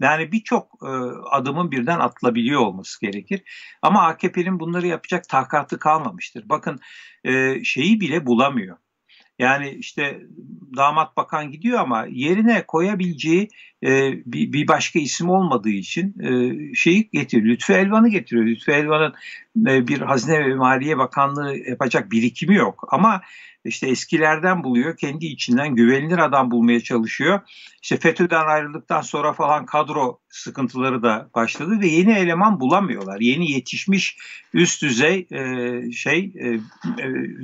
Yani birçok e, adımın birden atılabiliyor olması gerekir. Ama AKP'nin bunları yapacak takatı kalmamıştır. Bakın e, şeyi bile bulamıyor. Yani işte damat bakan gidiyor ama yerine koyabileceği e, bir, bir başka isim olmadığı için e, şeyi getiriyor. Lütfü Elvan'ı getiriyor. Lütfü Elvan'ın e, bir Hazine ve Maliye Bakanlığı yapacak birikimi yok. Ama işte eskilerden buluyor. Kendi içinden güvenilir adam bulmaya çalışıyor. İşte FETÖ'den ayrıldıktan sonra falan kadro sıkıntıları da başladı ve yeni eleman bulamıyorlar. Yeni yetişmiş üst düzey e, şey e, e,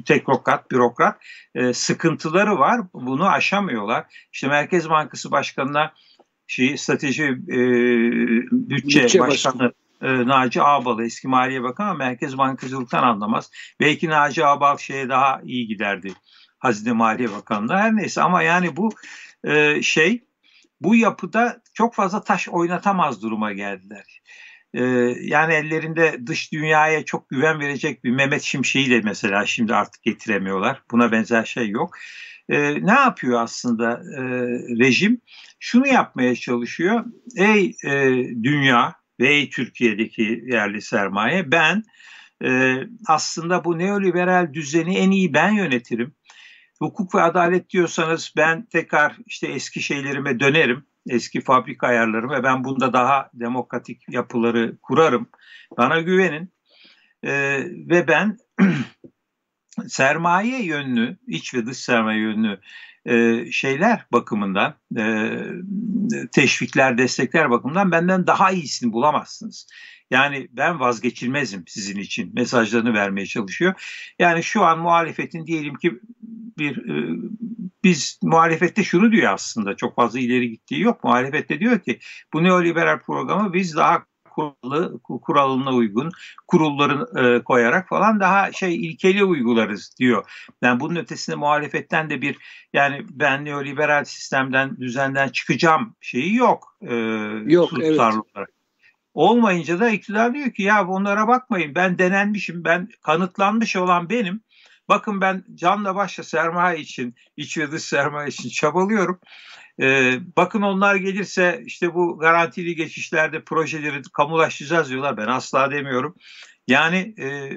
teknokrat, bürokrat e, sıkıntıları var. Bunu aşamıyorlar. İşte Merkez Bankası Başkanı'na şey strateji e, bütçe, bütçe başkanı e, Naci Ağbal eski Maliye Bakanı Merkez Bankacılıktan anlamaz. Belki Naci Ağbal şeye daha iyi giderdi. Hazine Maliye Bakanı'nda her neyse ama yani bu e, şey bu yapıda çok fazla taş oynatamaz duruma geldiler. E, yani ellerinde dış dünyaya çok güven verecek bir Mehmet Şimşek'i de mesela şimdi artık getiremiyorlar. Buna benzer şey yok. E, ne yapıyor aslında e, rejim? Şunu yapmaya çalışıyor. Ey e, dünya ve Türkiye'deki yerli sermaye ben e, aslında bu neoliberal düzeni en iyi ben yönetirim. Hukuk ve adalet diyorsanız ben tekrar işte eski şeylerime dönerim. Eski fabrika ayarlarım ve ben bunda daha demokratik yapıları kurarım. Bana güvenin. E, ve ben sermaye yönlü, iç ve dış sermaye yönlü e, şeyler bakımından, e, teşvikler, destekler bakımından benden daha iyisini bulamazsınız. Yani ben vazgeçilmezim sizin için mesajlarını vermeye çalışıyor. Yani şu an muhalefetin diyelim ki bir e, biz muhalefette şunu diyor aslında çok fazla ileri gittiği yok. Muhalefette diyor ki bu neoliberal programı biz daha kuralı kuralına uygun kurulların e, koyarak falan daha şey ilkeli uygularız diyor. Yani bunun ötesinde muhalefetten de bir yani ben neoliberal sistemden düzenden çıkacağım şeyi yok. E, yok evet. olarak. Olmayınca da iktidar diyor ki ya onlara bakmayın ben denenmişim ben kanıtlanmış olan benim. Bakın ben canla başla sermaye için, iç ve dış sermaye için çabalıyorum. Ee, bakın onlar gelirse işte bu garantili geçişlerde projeleri kamulaştıracağız diyorlar. Ben asla demiyorum. Yani e,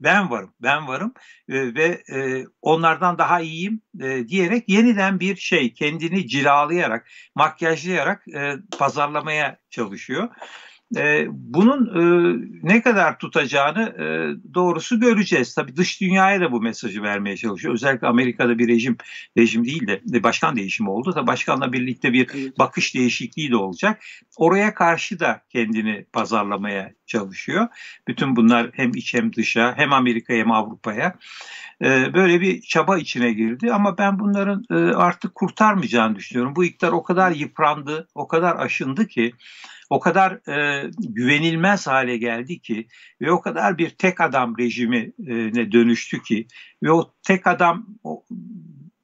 ben varım, ben varım e, ve e, onlardan daha iyiyim e, diyerek yeniden bir şey kendini cilalayarak, makyajlayarak e, pazarlamaya çalışıyor. E, bunun e, ne kadar tutacağını e, doğrusu göreceğiz. Tabii dış dünyaya da bu mesajı vermeye çalışıyor. Özellikle Amerika'da bir rejim rejim değil de başkan değişimi oldu. Tabii başkanla birlikte bir bakış değişikliği de olacak. Oraya karşı da kendini pazarlamaya çalışıyor. Bütün bunlar hem iç hem dışa hem Amerika'ya hem Avrupa'ya e, böyle bir çaba içine girdi ama ben bunların e, artık kurtarmayacağını düşünüyorum. Bu iktidar o kadar yıprandı, o kadar aşındı ki o kadar e, güvenilmez hale geldi ki ve o kadar bir tek adam rejimine dönüştü ki ve o tek adam o,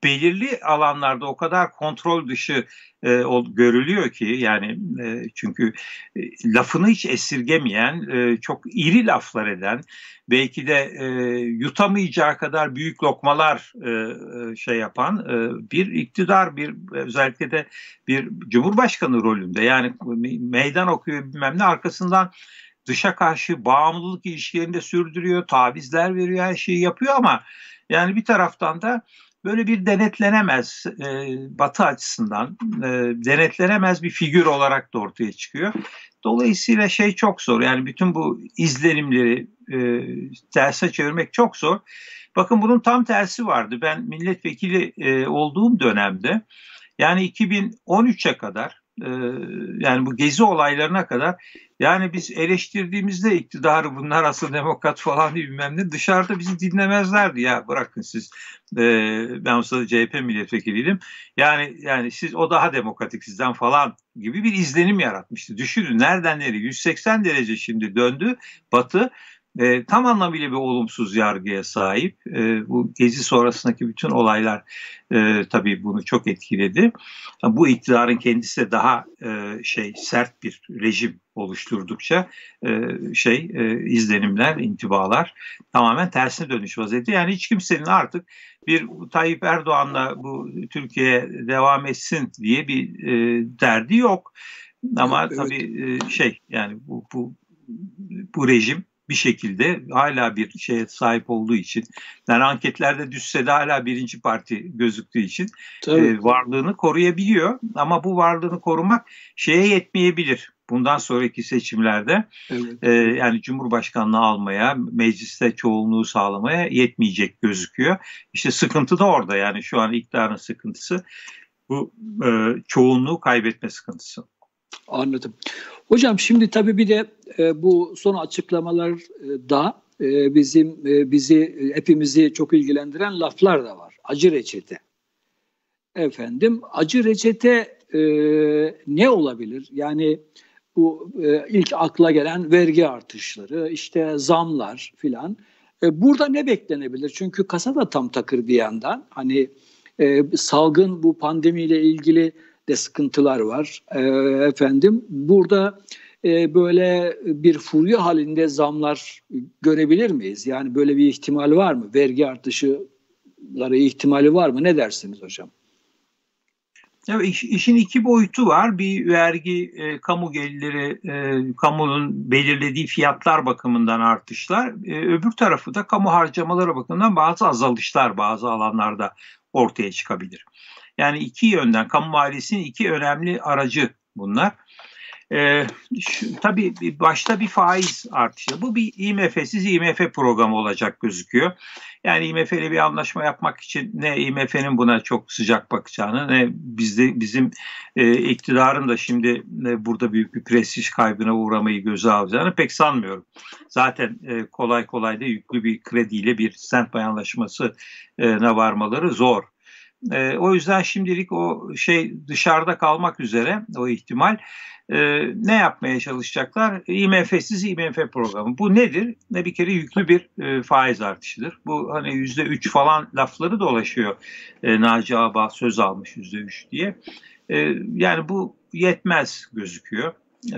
belirli alanlarda o kadar kontrol dışı e, o, görülüyor ki yani e, çünkü e, lafını hiç esirgemeyen, e, çok iri laflar eden, belki de e, yutamayacağı kadar büyük lokmalar e, e, şey yapan e, bir iktidar, bir özellikle de bir cumhurbaşkanı rolünde yani meydan okuyor bilmem ne arkasından dışa karşı bağımlılık ilişkilerini de sürdürüyor, tavizler veriyor, her şeyi yapıyor ama yani bir taraftan da böyle bir denetlenemez e, Batı açısından e, denetlenemez bir figür olarak da ortaya çıkıyor. Dolayısıyla şey çok zor. Yani bütün bu izlenimleri e, terse çevirmek çok zor. Bakın bunun tam tersi vardı. Ben milletvekili e, olduğum dönemde yani 2013'e kadar yani bu gezi olaylarına kadar yani biz eleştirdiğimizde iktidarı bunlar asıl demokrat falan diye bilmem ne dışarıda bizi dinlemezlerdi. Ya bırakın siz e, ben o sırada CHP milletvekiliydim. Yani yani siz o daha demokratik sizden falan gibi bir izlenim yaratmıştı. Düşünün nereden nereye 180 derece şimdi döndü Batı e, tam anlamıyla bir olumsuz yargıya sahip. E, bu gezi sonrasındaki bütün olaylar e, tabii bunu çok etkiledi. Bu iktidarın kendisi de daha e, şey sert bir rejim oluşturdukça e, şey e, izlenimler, intibalar tamamen tersine dönüş vaziyette. Yani hiç kimsenin artık bir Tayyip Erdoğan'la bu Türkiye devam etsin diye bir e, derdi yok. Ama evet. tabii e, şey yani bu, bu bu rejim bir şekilde hala bir şeye sahip olduğu için yani anketlerde düşse de hala birinci parti gözüktüğü için e, varlığını koruyabiliyor ama bu varlığını korumak şeye yetmeyebilir. Bundan sonraki seçimlerde evet. e, yani Cumhurbaşkanlığı almaya, mecliste çoğunluğu sağlamaya yetmeyecek gözüküyor. İşte sıkıntı da orada yani şu an iktidarın sıkıntısı bu e, çoğunluğu kaybetme sıkıntısı. Anladım. Hocam şimdi tabii bir de e, bu son açıklamalarda e, bizim e, bizi e, hepimizi çok ilgilendiren laflar da var. Acı reçete. Efendim acı reçete e, ne olabilir? Yani bu e, ilk akla gelen vergi artışları, işte zamlar filan. E, burada ne beklenebilir? Çünkü kasa da tam takır bir yandan. Hani e, salgın bu pandemiyle ilgili de sıkıntılar var. E, efendim burada e, böyle bir furya halinde zamlar görebilir miyiz? Yani böyle bir ihtimal var mı? Vergi artışları ihtimali var mı? Ne dersiniz hocam? Ya iş, işin iki boyutu var. Bir vergi, e, kamu gelirleri, e, kamunun belirlediği fiyatlar bakımından artışlar. E, öbür tarafı da kamu harcamaları bakımından bazı azalışlar bazı alanlarda ortaya çıkabilir. Yani iki yönden kamu maliyesinin iki önemli aracı bunlar. Ee, şu, tabii başta bir faiz artışı. Bu bir IMF'siz IMF programı olacak gözüküyor. Yani IMF ile bir anlaşma yapmak için ne IMF'nin buna çok sıcak bakacağını ne bizde bizim e, iktidarın da şimdi e, burada büyük bir prestij kaybına uğramayı göze alacağını pek sanmıyorum. Zaten e, kolay kolay da yüklü bir krediyle bir standby anlaşmasına varmaları zor. E, o yüzden şimdilik o şey dışarıda kalmak üzere o ihtimal e, ne yapmaya çalışacaklar? IMF'siz IMF programı. Bu nedir? Ne bir kere yüklü bir e, faiz artışıdır. Bu hani yüzde üç falan lafları dolaşıyor. E, Naci Ağba söz almış yüzde üç diye. E, yani bu yetmez gözüküyor. Ee,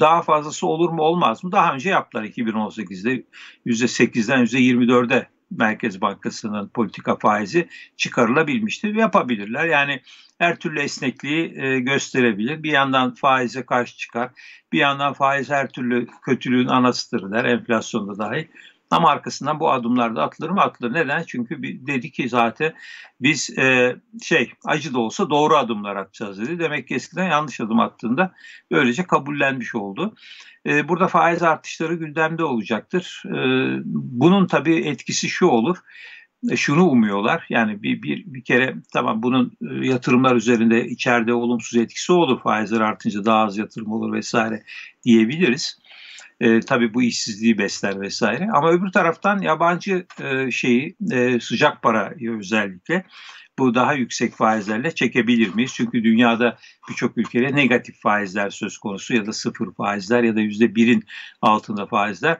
daha fazlası olur mu olmaz mı? Daha önce yaptılar 2018'de %8'den %24'e Merkez Bankası'nın politika faizi çıkarılabilmiştir. Yapabilirler. Yani her türlü esnekliği e, gösterebilir. Bir yandan faize karşı çıkar. Bir yandan faiz her türlü kötülüğün anasıdır der. Enflasyonda dahil. Ama arkasından bu adımlarda atılır mı? Atılır. Neden? Çünkü dedi ki zaten biz e, şey acı da olsa doğru adımlar atacağız dedi. Demek ki eskiden yanlış adım attığında böylece kabullenmiş oldu. E, burada faiz artışları gündemde olacaktır. E, bunun tabii etkisi şu olur e, şunu umuyorlar. Yani bir, bir, bir kere tamam bunun e, yatırımlar üzerinde içeride olumsuz etkisi olur. Faizler artınca daha az yatırım olur vesaire diyebiliriz. E, tabii bu işsizliği besler vesaire. Ama öbür taraftan yabancı e, şeyi e, sıcak para özellikle bu daha yüksek faizlerle çekebilir miyiz? Çünkü dünyada birçok ülkede negatif faizler söz konusu ya da sıfır faizler ya da yüzde birin altında faizler.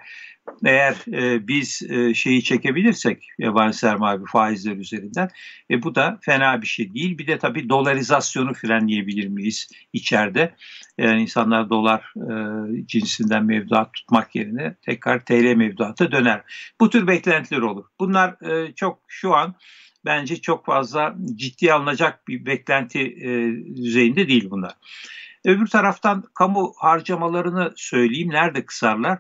Eğer e, biz e, şeyi çekebilirsek yabancı sermaye faizler üzerinden e, bu da fena bir şey değil. Bir de tabii dolarizasyonu frenleyebilir miyiz içeride? Yani insanlar dolar e, cinsinden mevduat tutmak yerine tekrar TL mevduata döner. Bu tür beklentiler olur. Bunlar e, çok şu an bence çok fazla ciddi alınacak bir beklenti e, düzeyinde değil bunlar. Öbür taraftan kamu harcamalarını söyleyeyim. Nerede kısarlar?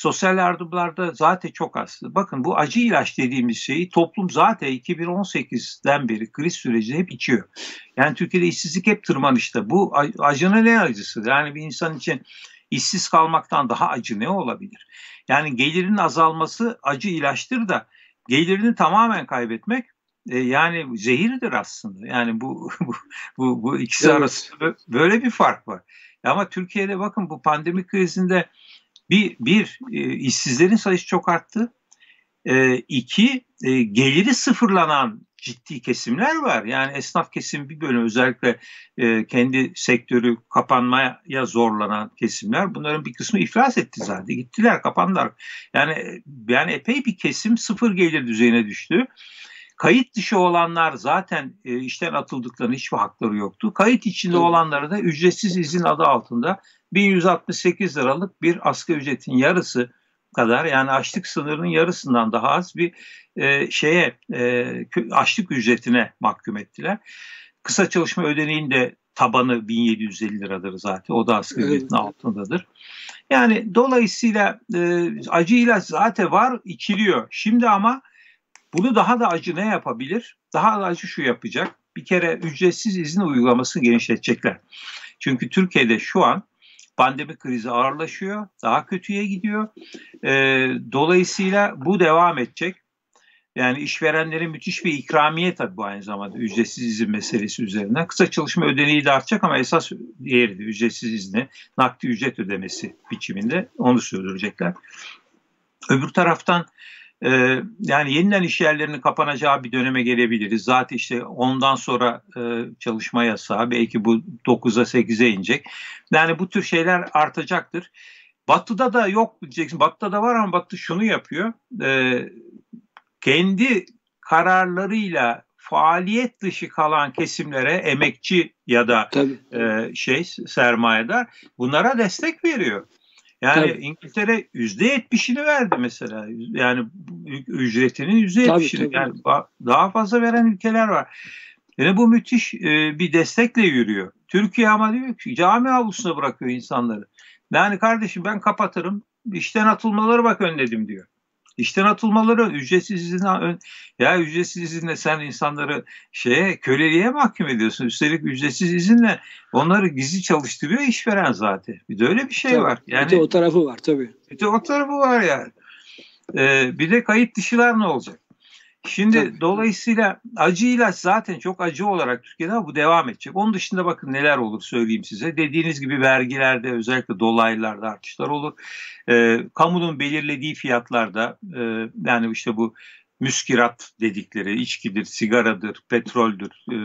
Sosyal yardımlarda zaten çok az. Bakın bu acı ilaç dediğimiz şeyi toplum zaten 2018'den beri kriz sürecinde hep içiyor. Yani Türkiye'de işsizlik hep tırmanışta. Bu acının ne acısı? Yani bir insan için işsiz kalmaktan daha acı ne olabilir? Yani gelirin azalması acı ilaçtır da gelirini tamamen kaybetmek e, yani zehirdir aslında. Yani bu bu bu, bu ikisi evet. arasında böyle bir fark var. Ama Türkiye'de bakın bu pandemi krizinde bir, bir e, işsizlerin sayısı çok arttı. E, iki, e, geliri sıfırlanan ciddi kesimler var. Yani esnaf kesim bir bölüm özellikle e, kendi sektörü kapanmaya zorlanan kesimler. Bunların bir kısmı iflas etti zaten. Gittiler, kapandılar. Yani yani epey bir kesim sıfır gelir düzeyine düştü. Kayıt dışı olanlar zaten e, işten atıldıklarının hiçbir hakları yoktu. Kayıt içinde evet. olanlara da ücretsiz izin adı altında 1168 liralık bir asgari ücretin yarısı kadar yani açlık sınırının yarısından daha az bir e, şeye e, açlık ücretine mahkum ettiler. Kısa çalışma ödeneğin de tabanı 1750 liradır zaten. O da asgari evet. ücretin altındadır. Yani dolayısıyla e, acı ilaç zaten var, içiliyor. Şimdi ama bunu daha da acı ne yapabilir? Daha da acı şu yapacak. Bir kere ücretsiz izin uygulamasını genişletecekler. Çünkü Türkiye'de şu an pandemi krizi ağırlaşıyor, daha kötüye gidiyor. E, dolayısıyla bu devam edecek. Yani işverenlerin müthiş bir ikramiye tabii bu aynı zamanda ücretsiz izin meselesi üzerinden. Kısa çalışma ödeneği de artacak ama esas diğeri de ücretsiz izni nakdi ücret ödemesi biçiminde onu sürdürecekler. Öbür taraftan ee, yani yeniden iş yerlerinin kapanacağı bir döneme gelebiliriz. Zaten işte ondan sonra e, çalışma yasağı belki bu 9'a 8'e inecek. Yani bu tür şeyler artacaktır. Batı'da da yok diyeceksin. Batı'da da var ama Batı şunu yapıyor. E, kendi kararlarıyla faaliyet dışı kalan kesimlere emekçi ya da e, şey sermayedar bunlara destek veriyor. Yani tabii. İngiltere yüzde yetmişini verdi mesela. Yani ücretinin yüzde yetmişini. Yani daha fazla veren ülkeler var. Yani bu müthiş e, bir destekle yürüyor. Türkiye ama diyor ki cami avlusuna bırakıyor insanları. Yani kardeşim ben kapatırım. İşten atılmaları bak önledim diyor. İşten atılmaları ücretsiz izinle ya ücretsiz izinle sen insanları şeye köleliğe mahkum ediyorsun. Üstelik ücretsiz izinle onları gizli çalıştırıyor işveren zaten. Bir de öyle bir şey tabii, var. Yani bir de o tarafı var tabii. Bir de o tarafı var yani. Ee, bir de kayıt dışılar ne olacak? Şimdi Tabii. dolayısıyla acı ilaç zaten çok acı olarak Türkiye'de bu devam edecek. Onun dışında bakın neler olur söyleyeyim size. Dediğiniz gibi vergilerde özellikle dolaylılarda artışlar olur. E, kamunun belirlediği fiyatlarda e, yani işte bu müskirat dedikleri içkidir, sigaradır, petroldür, e,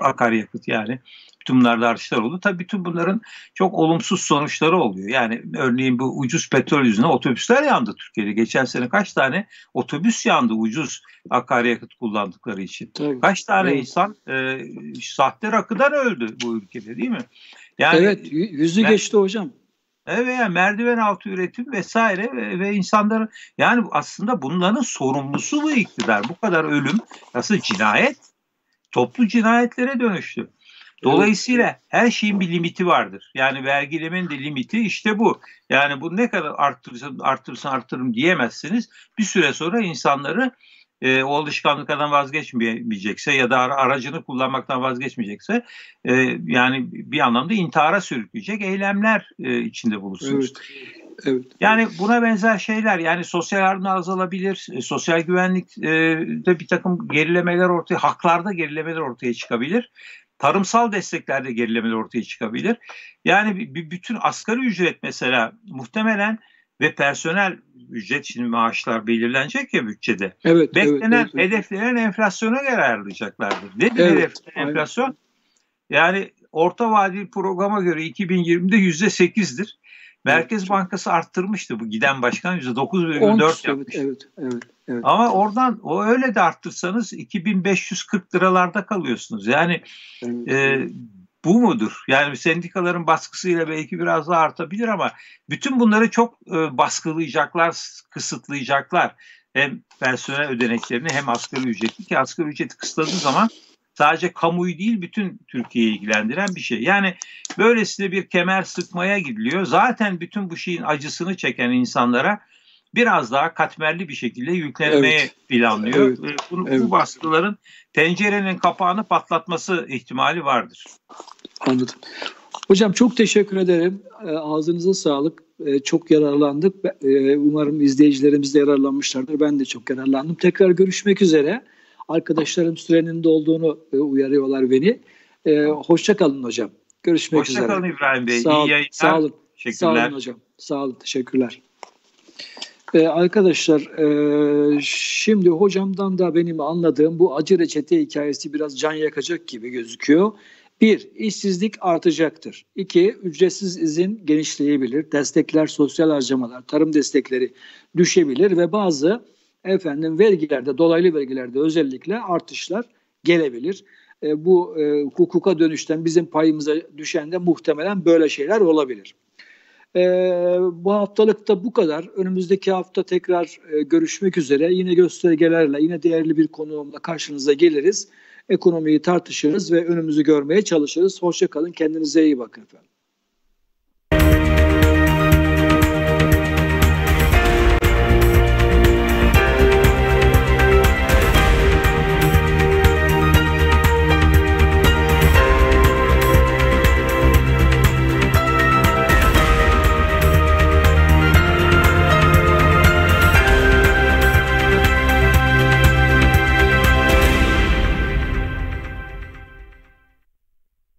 akaryakıt yani bütün bunlarda artışlar oldu. Tabii bütün bunların çok olumsuz sonuçları oluyor. Yani örneğin bu ucuz petrol yüzünden otobüsler yandı Türkiye'de. Geçen sene kaç tane otobüs yandı ucuz akaryakıt kullandıkları için. Tabii. Kaç tane evet. insan e, sahte rakıdan öldü bu ülkede değil mi? Yani, evet yüzü ben, geçti hocam. Evet yani merdiven altı üretim vesaire ve, ve insanların yani aslında bunların sorumlusu bu iktidar. Bu kadar ölüm nasıl cinayet toplu cinayetlere dönüştü. Dolayısıyla her şeyin bir limiti vardır. Yani vergilemenin de limiti işte bu. Yani bu ne kadar arttırırsan arttırırsan arttırırım diyemezsiniz. Bir süre sonra insanları e, o alışkanlıklardan vazgeçmeyecekse ya da aracını kullanmaktan vazgeçmeyecekse e, yani bir anlamda intihara sürükleyecek eylemler e, içinde bulursunuz. Evet. Evet. Yani buna benzer şeyler yani sosyal yardım azalabilir, e, sosyal güvenlikte bir takım gerilemeler ortaya, haklarda gerilemeler ortaya çıkabilir. Tarımsal desteklerde gerilemeler ortaya çıkabilir. Yani bir, bütün asgari ücret mesela muhtemelen ve personel ücret şimdi maaşlar belirlenecek ya bütçede. Evet, Beklenen evet, evet. hedeflerin enflasyona göre ayarlayacaklardır. Nedir evet, hedeflerin enflasyon? Yani orta vadeli programa göre 2020'de yüzde sekizdir. Merkez evet. Bankası arttırmıştı bu giden başkan yüzde dokuz virgül dört yapmış. Evet, evet, evet. Ama oradan o öyle de arttırsanız 2540 liralarda kalıyorsunuz. Yani evet. e, bu mudur? Yani sendikaların baskısıyla belki biraz daha artabilir ama bütün bunları çok e, baskılayacaklar, kısıtlayacaklar. Hem personel ödeneklerini hem asgari ücreti ki asgari ücreti kısıtladığı zaman sadece kamuyu değil bütün Türkiye'yi ilgilendiren bir şey. Yani böylesine bir kemer sıkmaya gidiliyor. Zaten bütün bu şeyin acısını çeken insanlara biraz daha katmerli bir şekilde yüklenmeye Evet. planlıyor. Evet. Ee, Bu, Evet. bu baskıların tencerenin kapağını patlatması ihtimali vardır. Anladım. Hocam çok teşekkür ederim. E, Ağzınıza sağlık. E, Çok yararlandık. E, Umarım izleyicilerimiz de yararlanmışlardır. Ben de çok yararlandım. Tekrar görüşmek üzere. Arkadaşlarım sürenin dolduğunu e, uyarıyorlar beni. Hoşça kalın hocam. Görüşmek üzere. Hoşçakalın İbrahim Bey. Sağ, İyi yayınlar. sağ olun. Sağ olun hocam. Sağ olun. Teşekkürler. Ee, arkadaşlar e, şimdi hocamdan da benim anladığım bu acı reçete hikayesi biraz can yakacak gibi gözüküyor. Bir, işsizlik artacaktır. İki, ücretsiz izin genişleyebilir. Destekler, sosyal harcamalar, tarım destekleri düşebilir ve bazı efendim vergilerde, dolaylı vergilerde özellikle artışlar gelebilir. E, bu e, hukuka dönüşten bizim payımıza düşen de muhtemelen böyle şeyler olabilir. E, bu haftalıkta bu kadar. Önümüzdeki hafta tekrar e, görüşmek üzere. Yine göstergelerle, yine değerli bir konuğumla karşınıza geliriz. Ekonomiyi tartışırız ve önümüzü görmeye çalışırız. Hoşçakalın, kendinize iyi bakın efendim.